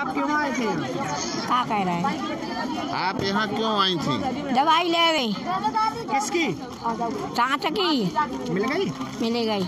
आप क्यों आए थे? क्या कह रहे हैं? आप यहाँ क्यों आई थी? दवाई ले गई। किसकी? सांच की। मिल गई? मिल गई।